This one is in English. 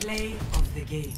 Play of the game.